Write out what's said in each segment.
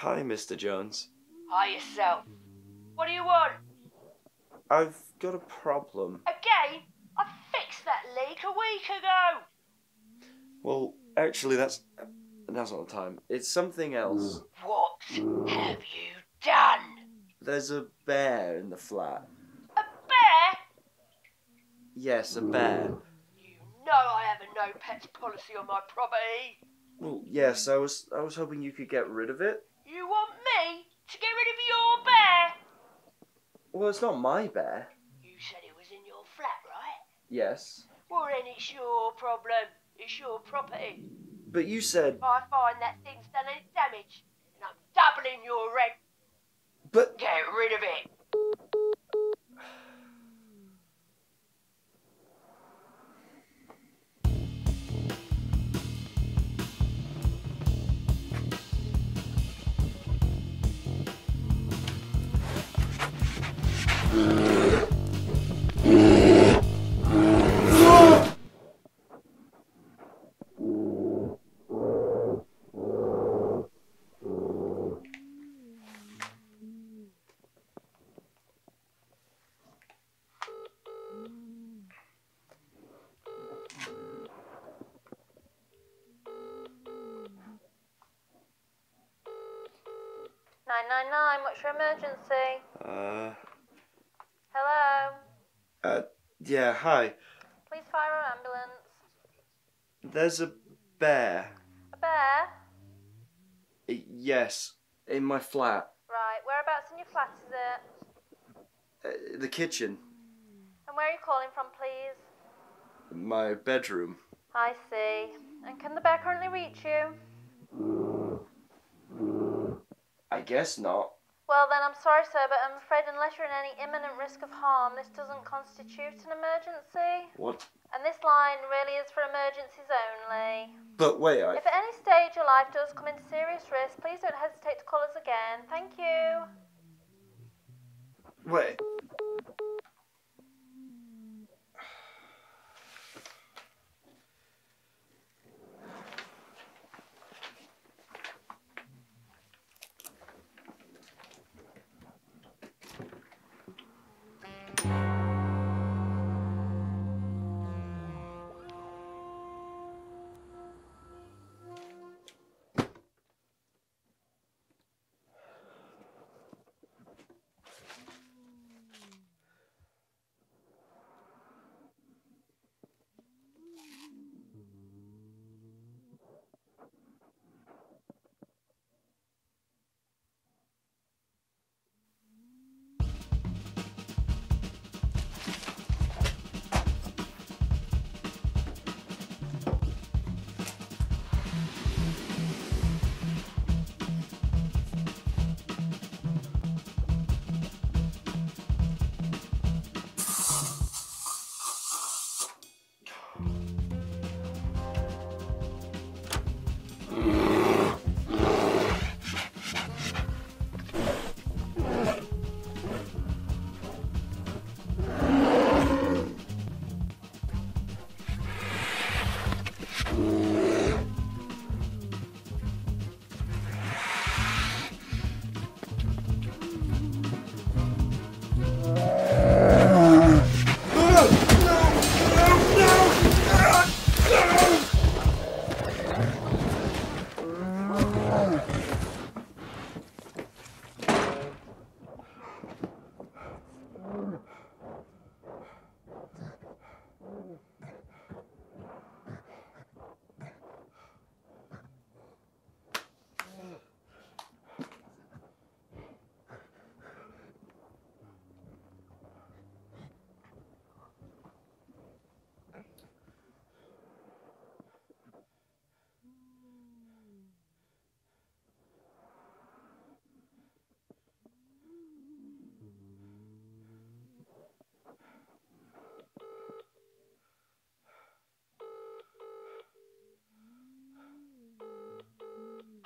Hi, Mr. Jones. Hi yourself. What do you want? I've got a problem. Again? I fixed that leak a week ago. Well, actually, that's that's not the time. It's something else. What have you done? There's a bear in the flat. A bear? Yes, a bear. You know I have a no pets policy on my property. Well, yes, I was I was hoping you could get rid of it. You want me to get rid of your bear? Well, it's not my bear. You said it was in your flat, right? Yes. Well, then it's your problem. It's your property. But you said. I find that thing's done any damage, and I'm doubling your rent. But. Get rid of it. Nine nine nine. What's your emergency? Uh. Hello. Uh. Yeah. Hi. Please fire an ambulance. There's a bear. A bear? Yes, in my flat. Right. Whereabouts in your flat is it? Uh, the kitchen. And where are you calling from, please? My bedroom. I see. And can the bear currently reach you? I guess not. Well, then I'm sorry, sir, but I'm afraid unless you're in any imminent risk of harm, this doesn't constitute an emergency. What? And this line really is for emergencies only. But wait, I. If at any stage your life does come into serious risk, please don't hesitate to call us again. Thank you. Wait.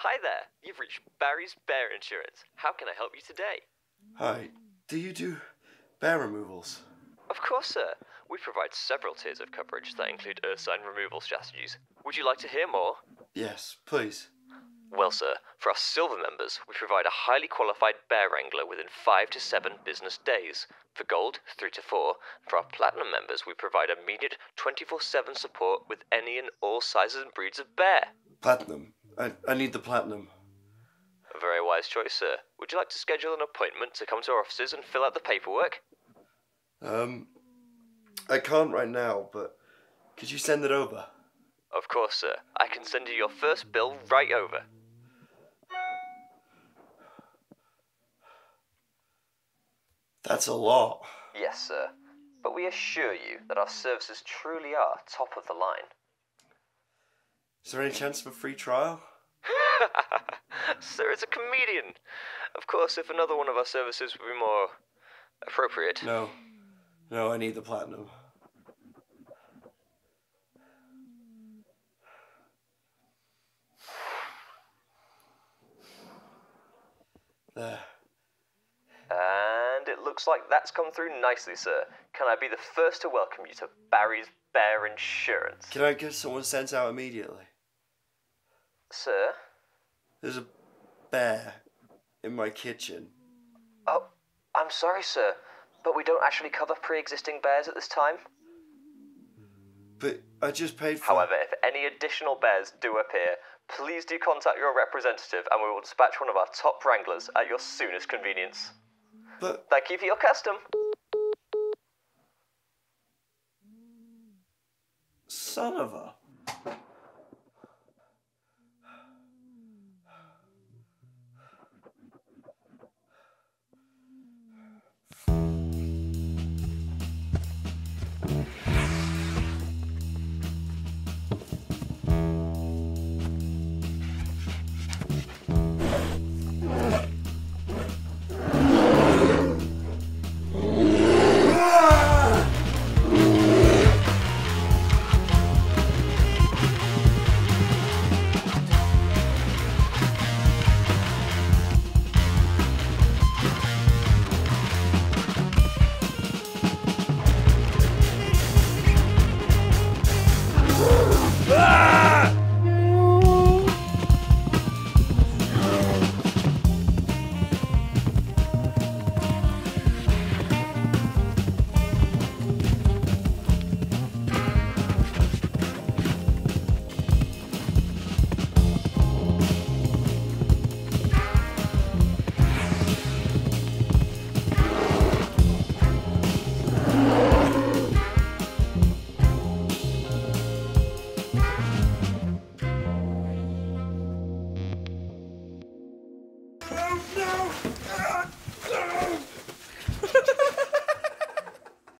Hi there, you've reached Barry's Bear Insurance. How can I help you today? Hi. Do you do bear removals? Of course, sir. We provide several tiers of coverage that include ursine removal strategies. Would you like to hear more? Yes, please. Well, sir, for our silver members, we provide a highly qualified bear wrangler within five to seven business days. For gold, three to four. For our platinum members, we provide immediate 24 7 support with any and all sizes and breeds of bear. Platinum. I, I need the platinum. A very wise choice, sir. Would you like to schedule an appointment to come to our offices and fill out the paperwork? Um, I can't right now, but could you send it over? Of course, sir. I can send you your first bill right over. That's a lot. Yes, sir. But we assure you that our services truly are top of the line. Is there any chance of a free trial? sir, it's a comedian. Of course, if another one of our services would be more appropriate. No. No, I need the platinum. There. And it looks like that's come through nicely, sir. Can I be the first to welcome you to Barry's Bear Insurance? Can I get someone sent out immediately? Sir? There's a bear in my kitchen. Oh, I'm sorry, sir, but we don't actually cover pre existing bears at this time. But I just paid for However, if any additional bears do appear, please do contact your representative and we will dispatch one of our top wranglers at your soonest convenience. But Thank you for your custom. son of a.